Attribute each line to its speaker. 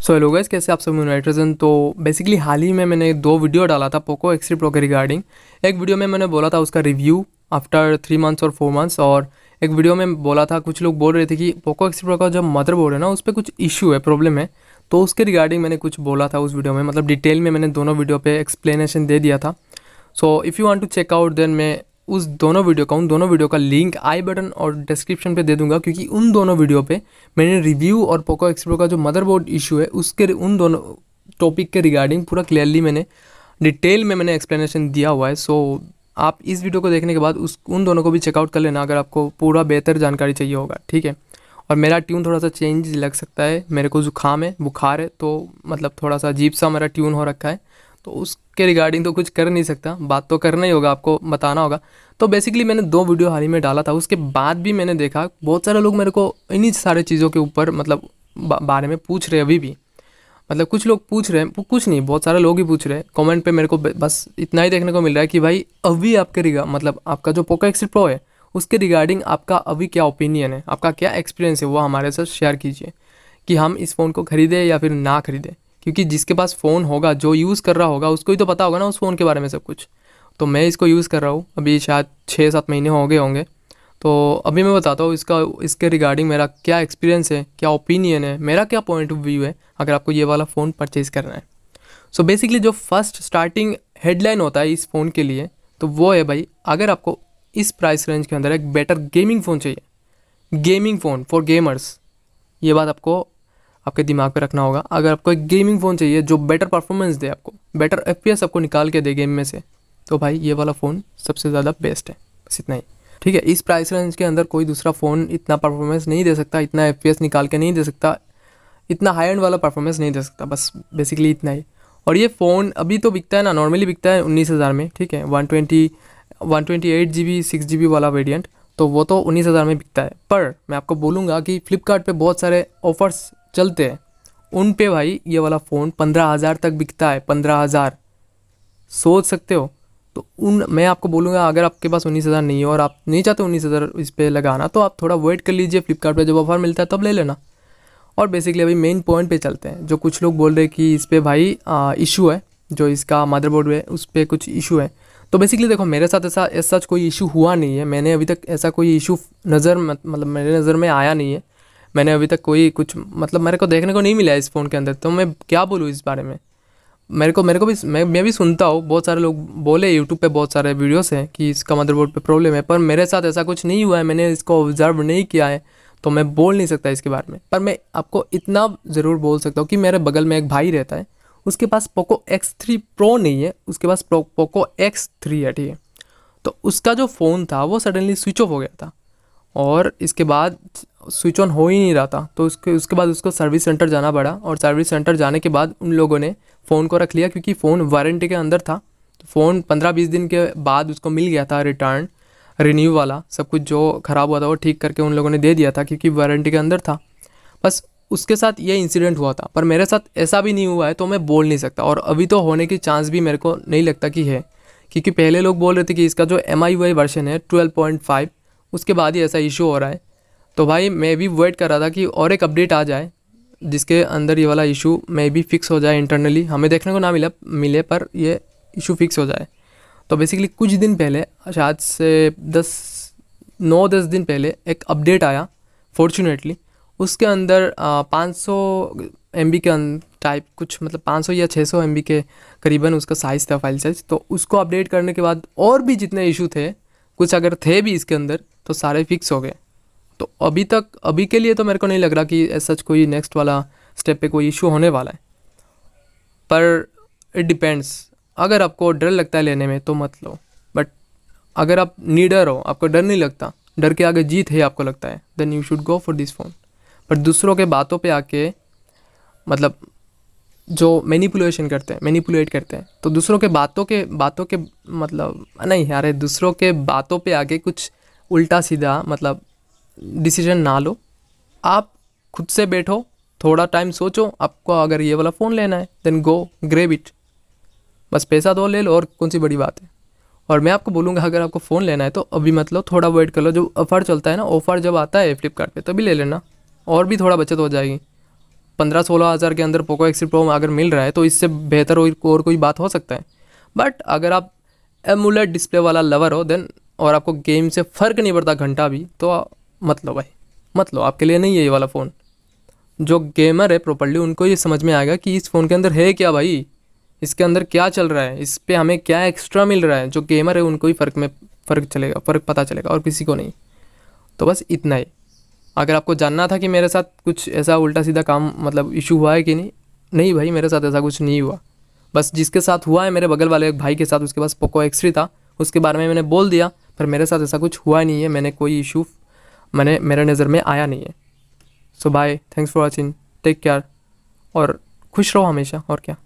Speaker 1: So hello guys कैसे आप सब यूनाइट्रजन तो बेसिकली हाल ही में मैंने दो वीडियो डाला था पोको एक्स प्रो के रिगार्डिंग एक वीडियो में मैंने बोला था उसका रिव्यू आफ्टर थ्री मंथ्स और फोर मंथ्स और एक वीडियो में बोला था कुछ लोग बोल रहे थे कि पोको एक्स प्रो का जो मदरबोर्ड है ना, उस पर कुछ इशू है प्रॉब्लम है। तो उसके रिगार्डिंग मैंने कुछ बोला था उस वीडियो में मतलब डिटेल में मैंने दोनों वीडियो पे एक्सप्लेनेशन दे दिया था। So if you want to check out then मैं उस दोनों वीडियो का, उन दोनों वीडियो का लिंक आई बटन और डिस्क्रिप्शन पे दे दूँगा, क्योंकि उन दोनों वीडियो पे मैंने रिव्यू और पोको एक्सप्रो का जो मदरबोर्ड इशू है, उसके उन दोनों टॉपिक के रिगार्डिंग पूरा क्लियरली मैंने डिटेल में मैंने एक्सप्लेनेशन दिया हुआ है। सो आप इस वीडियो को देखने के बाद उस, उन दोनों को भी चेकआउट कर लेना, अगर आपको पूरा बेहतर जानकारी चाहिए होगा, ठीक है? और मेरा ट्यून थोड़ा सा चेंज लग सकता है, मेरे को जुकाम है, बुखार है तो मतलब थोड़ा सा अजीब सा मेरा ट्यून हो रखा है। तो उसके रिगार्डिंग तो कुछ कर नहीं सकता। बात तो करना ही होगा, आपको बताना होगा। तो बेसिकली मैंने दो वीडियो हाल ही में डाला था, उसके बाद भी मैंने देखा, बहुत सारे लोग मेरे को इन्हीं सारे चीज़ों के ऊपर मतलब बारे में पूछ रहे अभी भी। मतलब कुछ लोग पूछ रहे हैं, कुछ नहीं, बहुत सारे लोग ही पूछ रहे हैं। कमेंट पे मेरे को बस इतना ही देखने को मिल रहा है कि भाई, अभी आपके रिगा मतलब आपका जो पोको एक्स प्रो है, उसके रिगार्डिंग आपका अभी क्या ओपिनियन है, आपका क्या एक्सपीरियंस है, वो हमारे साथ शेयर कीजिए। कि हम इस फ़ोन को ख़रीदें या फिर ना ख़रीदें। क्योंकि जिसके पास फ़ोन होगा, जो यूज़ कर रहा होगा, उसको ही तो पता होगा ना उस फ़ोन के बारे में सब कुछ। तो मैं इसको यूज़ कर रहा हूँ। अभी शायद छः सात महीने हो गए होंगे। तो अभी मैं बताता हूँ इसका, इसके रिगार्डिंग मेरा क्या एक्सपीरियंस है, क्या ओपिनियन है, मेरा क्या पॉइंट ऑफ़ व्यू है, अगर आपको ये वाला फ़ोन परचेज़ करना है। सो so बेसिकली जो फ़र्स्ट स्टार्टिंग हेडलाइन होता है इस फ़ोन के लिए तो वो है भाई, अगर आपको इस प्राइस रेंज के अंदर एक बेटर गेमिंग फ़ोन चाहिए गेमिंग फ़ोन फॉर गेमर्स ये बात आपको आपके दिमाग पे रखना होगा। अगर आपको एक गेमिंग फ़ोन चाहिए जो बेटर परफॉर्मेंस दे आपको बेटर एफपीएस आपको निकाल के दे गेम में से तो भाई ये वाला फ़ोन सबसे ज़्यादा बेस्ट है। बस इतना ही। ठीक है, इस प्राइस रेंज के अंदर कोई दूसरा फ़ोन इतना परफॉर्मेंस नहीं दे सकता, इतना एफपीएस निकाल के नहीं दे सकता, इतना हाई एंड वाला परफॉर्मेंस नहीं दे सकता, बस बेसिकली इतना ही। और ये फ़ोन अभी तो बिकता है ना नॉर्मली बिकता है उन्नीस हज़ार में, ठीक है one twenty one twenty eight G B six G B वाला वेरियंट तो वो तो उन्नीस हज़ार में बिकता है। पर मैं आपको बोलूँगा कि फ़्लिपकार्ट बहुत सारे ऑफ़र्स चलते हैं। उन पे भाई ये वाला फ़ोन पंद्रह हज़ार तक बिकता है, पंद्रह हज़ार। सोच सकते हो? तो उन, मैं आपको बोलूँगा, अगर आपके पास उन्नीस हज़ार नहीं है और आप नहीं चाहते उन्नीस हज़ार इस पर लगाना तो आप थोड़ा वेट कर लीजिए फ्लिपकार्ट जब ऑफ़र मिलता है, तब ले लेना। और बेसिकली अभी मेन पॉइंट पे चलते हैं। जो कुछ लोग बोल रहे हैं कि इस पर भाई इशू है, जो इसका मदरबोर्ड है, उस पर कुछ इशू है। तो बेसिकली देखो, मेरे साथ ऐसा ऐसा कोई इशू हुआ नहीं है। मैंने अभी तक ऐसा कोई इशू नज़र मतलब मेरे नज़र में आया नहीं है। मैंने अभी तक कोई कुछ मतलब मेरे को देखने को नहीं मिला इस फ़ोन के अंदर तो मैं क्या बोलूँ इस बारे में? मेरे को मेरे को भी, मैं मैं भी सुनता हूँ, बहुत सारे लोग बोले यूट्यूब पे बहुत सारे वीडियोस हैं कि इसका मदरबोर्ड पे प्रॉब्लम है, पर मेरे साथ ऐसा कुछ नहीं हुआ है, मैंने इसको ऑब्ज़र्व नहीं किया है तो मैं बोल नहीं सकता इसके बारे में। पर मैं आपको इतना ज़रूर बोल सकता हूँ कि मेरे बगल में एक भाई रहता है, उसके पास पोको एक्स थ्री प्रो नहीं है, उसके पास पोको एक्स थ्री है, ठीक है? तो उसका जो फ़ोन था, वो सडनली स्विच ऑफ़ हो गया था। और इसके बाद स्विच ऑन हो ही नहीं रहा था। तो उसके उसके बाद उसको सर्विस सेंटर जाना पड़ा और सर्विस सेंटर जाने के बाद उन लोगों ने फ़ोन को रख लिया क्योंकि फ़ोन वारंटी के अंदर था। तो फ़ोन पंद्रह बीस दिन के बाद उसको मिल गया था रिटर्न, रिन्यू वाला। सब कुछ जो ख़राब हुआ था वो ठीक करके उन लोगों ने दे दिया था क्योंकि वारंटी के अंदर था। बस उसके साथ ये इंसिडेंट हुआ था। पर मेरे साथ ऐसा भी नहीं हुआ है तो मैं बोल नहीं सकता और अभी तो होने की चांस भी मेरे को नहीं लगता कि है। क्योंकि पहले लोग बोल रहे थे कि इसका जो एम आई वाई वर्जन है ट्वेल्व पॉइंट फाइव उसके बाद ही ऐसा इशू हो रहा है। तो भाई, मैं भी वेट कर रहा था कि और एक अपडेट आ जाए, जिसके अंदर ये वाला इशू मे भी फिक्स हो जाए इंटरनली हमें देखने को ना मिला, मिले, पर ये इशू फिक्स हो जाए। तो बेसिकली कुछ दिन पहले, शायद से दस, नौ, दस दिन पहले एक अपडेट आया फॉर्चुनेटली उसके अंदर पाँच सौ एम के टाइप कुछ मतलब 500 या 600 सौ के करीबन उसका साइज़ था फ़ाइल साइज़ तो उसको अपडेट करने के बाद और भी जितने इशू थे कुछ अगर थे भी इसके अंदर तो सारे फिक्स हो गए। तो अभी तक, अभी के लिए तो मेरे को नहीं लग रहा कि सच कोई नेक्स्ट वाला स्टेप पे कोई इशू होने वाला है। पर इट डिपेंड्स अगर आपको डर लगता है लेने में तो मत लो। बट अगर आप नीडर हो, आपको डर नहीं लगता, डर के आगे जीत है आपको लगता है then you should go for this phone पर दूसरों के बातों पे आके मतलब जो मैनिपुलेशन करते हैं मैनिपुलेट करते हैं तो दूसरों के बातों के बातों के मतलब नहीं यार दूसरों के बातों पे आगे कुछ उल्टा सीधा मतलब डिसीज़न ना लो। आप खुद से बैठो, थोड़ा टाइम सोचो, आपको अगर ये वाला फ़ोन लेना है देन गो ग्रेव इट बस पैसा दो, ले लो, और कौन सी बड़ी बात है? और मैं आपको बोलूँगा, अगर आपको फ़ोन लेना है तो अभी मतलब थोड़ा वेट कर लो, जो ऑफ़र चलता है ना ऑफ़र जब आता है फ्लिपकार्ट तभी ले लेना। और भी थोड़ा बचत हो जाएगी। पंद्रह सोलह हज़ार के अंदर पोको एक्स प्रो अगर मिल रहा है तो इससे बेहतर और कोई बात हो सकता है। बट अगर आप एमुलेट डिस्प्ले वाला लवर हो देन और आपको गेम से फ़र्क नहीं पड़ता घंटा भी तो मत लो भाई। मत लो, आपके लिए नहीं है ये वाला फ़ोन जो गेमर है प्रॉपरली उनको ये समझ में आएगा कि इस फ़ोन के अंदर है क्या भाई? इसके अंदर क्या चल रहा है? इस पर हमें क्या एक्स्ट्रा मिल रहा है? जो गेमर है, उनको ही फ़र्क में फ़र्क चलेगा, फ़र्क पता चलेगा, और किसी को नहीं। तो बस इतना ही। अगर आपको जानना था कि मेरे साथ कुछ ऐसा उल्टा सीधा काम मतलब इशू हुआ है कि नहीं? नहीं भाई, मेरे साथ ऐसा कुछ नहीं हुआ। बस जिसके साथ हुआ है, मेरे बगल वाले एक भाई के साथ, उसके पास पोको एक्स था। उसके बारे में मैंने बोल दिया, पर मेरे साथ ऐसा कुछ हुआ नहीं है। मैंने कोई इशू मैंने, मेरे नज़र में आया नहीं है। So bye thanks for watching take care और खुश रहो हमेशा। और क्या?